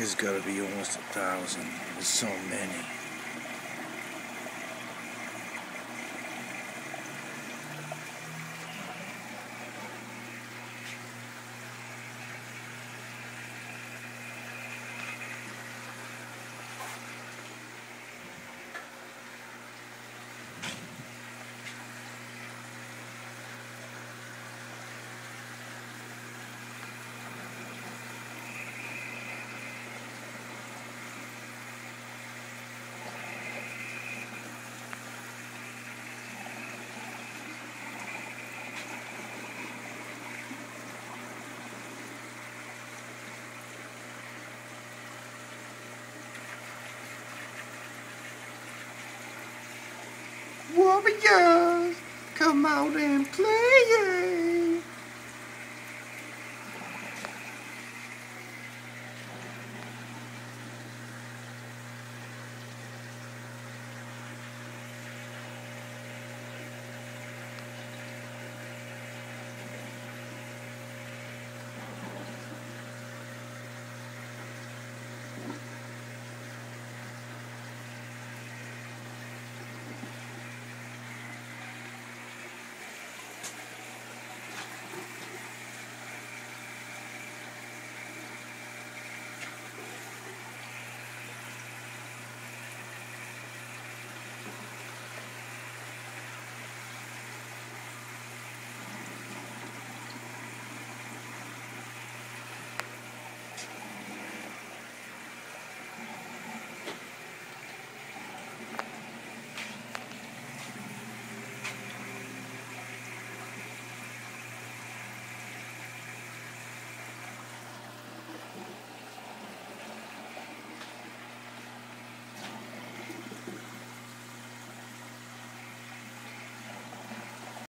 There's gotta be almost a thousand. There's so many. Warriors, come out and play.